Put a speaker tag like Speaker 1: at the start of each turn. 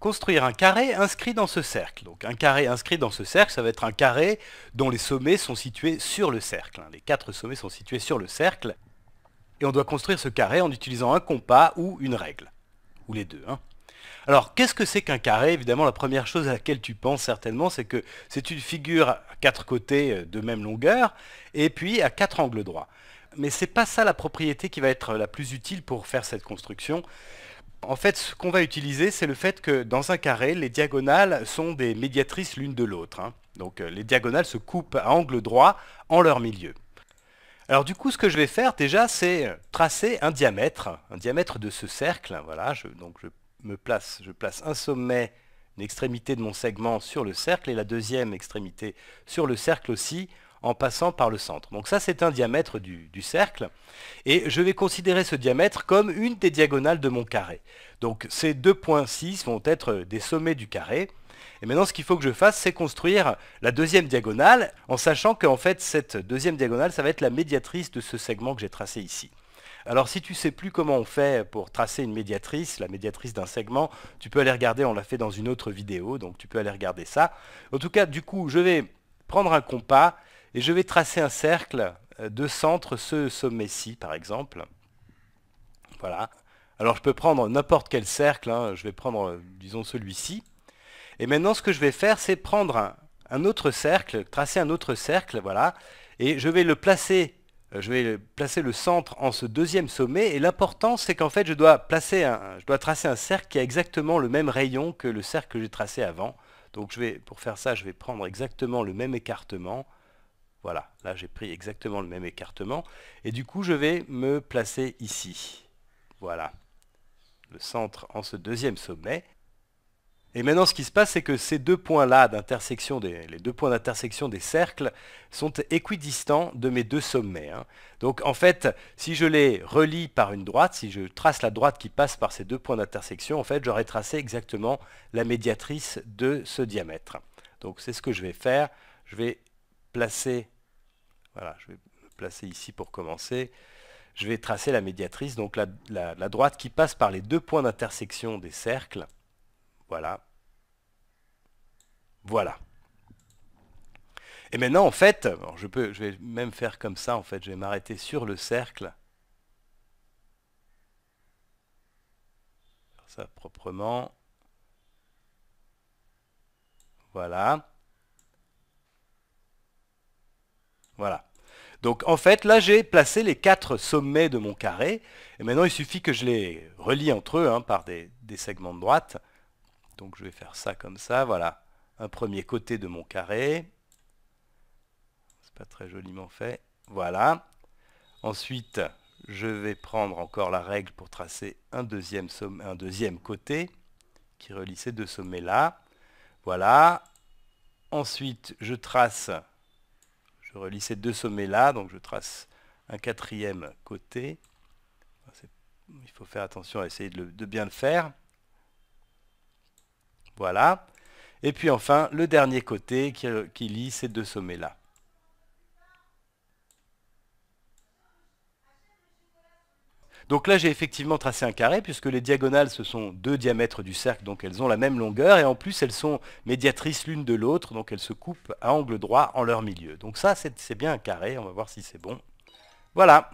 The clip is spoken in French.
Speaker 1: construire un carré inscrit dans ce cercle. Donc un carré inscrit dans ce cercle, ça va être un carré dont les sommets sont situés sur le cercle. Les quatre sommets sont situés sur le cercle. Et on doit construire ce carré en utilisant un compas ou une règle. Ou les deux. Hein. Alors, qu'est-ce que c'est qu'un carré? Évidemment, la première chose à laquelle tu penses certainement, c'est que c'est une figure à quatre côtés euh, de même longueur, et puis à quatre angles droits. Mais c'est pas ça la propriété qui va être la plus utile pour faire cette construction. En fait, ce qu'on va utiliser, c'est le fait que dans un carré, les diagonales sont des médiatrices l'une de l'autre. Hein. Donc euh, les diagonales se coupent à angle droit en leur milieu. Alors du coup, ce que je vais faire déjà, c'est tracer un diamètre, un diamètre de ce cercle. Voilà, donc je me place, je place un sommet, une extrémité de mon segment sur le cercle et la deuxième extrémité sur le cercle aussi, en passant par le centre. Donc ça, c'est un diamètre du, cercle. Et je vais considérer ce diamètre comme une des diagonales de mon carré. Donc ces deux points 6 vont être des sommets du carré. Et maintenant, ce qu'il faut que je fasse, c'est construire la deuxième diagonale, en sachant qu'en fait, cette deuxième diagonale, ça va être la médiatrice de ce segment que j'ai tracé ici. Alors si tu sais plus comment on fait pour tracer une médiatrice, la médiatrice d'un segment, tu peux aller regarder, on l'a fait dans une autre vidéo, donc tu peux aller regarder ça. En tout cas, du coup, je vais prendre un compas et je vais tracer un cercle euh, de centre, ce sommet-ci par exemple. Voilà. Alors je peux prendre n'importe quel cercle, hein. je vais prendre, euh, disons, celui-ci. Et maintenant, ce que je vais faire, c'est prendre un, autre cercle, tracer un autre cercle, voilà, et je vais le placer, euh, je vais placer le centre en ce deuxième sommet, et l'important, c'est qu'en fait, je dois, je dois tracer un cercle qui a exactement le même rayon que le cercle que j'ai tracé avant. Donc je vais, pour faire ça, je vais prendre exactement le même écartement, voilà, là j'ai pris exactement le même écartement. Et du coup, je vais me placer ici. Voilà, le centre en ce deuxième sommet. Et maintenant, ce qui se passe, c'est que ces deux points-là d'intersection, les deux points d'intersection des cercles, sont équidistants de mes deux sommets. Hein. Donc, en fait, si je les relie par une droite, si je trace la droite qui passe par ces deux points d'intersection, en fait, j'aurais tracé exactement la médiatrice de ce diamètre. Donc, c'est ce que je vais faire. Je vais placer, voilà, je vais me placer ici pour commencer. Je vais tracer la médiatrice, donc la droite qui passe par les deux points d'intersection des cercles. Voilà. Voilà. Et maintenant, en fait, je, vais même faire comme ça, en fait, je vais m'arrêter sur le cercle. Faire ça proprement. Voilà. Voilà. Donc en fait, là j'ai placé les quatre sommets de mon carré. Et maintenant il suffit que je les relie entre eux hein, par des, segments de droite. Donc je vais faire ça comme ça, voilà. Un premier côté de mon carré. C'est pas très joliment fait. Voilà. Ensuite, je vais prendre encore la règle pour tracer un deuxième, un deuxième côté qui relie ces deux sommets-là. Voilà. Ensuite, je trace, je relie ces deux sommets-là, donc je trace un quatrième côté. Il faut faire attention à essayer de bien le faire. Voilà. Et puis enfin, le dernier côté qui, qui lie ces deux sommets-là. Donc là, j'ai effectivement tracé un carré, puisque les diagonales, ce sont deux diamètres du cercle, donc elles ont la même longueur, et en plus, elles sont médiatrices l'une de l'autre, donc elles se coupent à angle droit en leur milieu. Donc ça, c'est bien un carré, on va voir si c'est bon. Voilà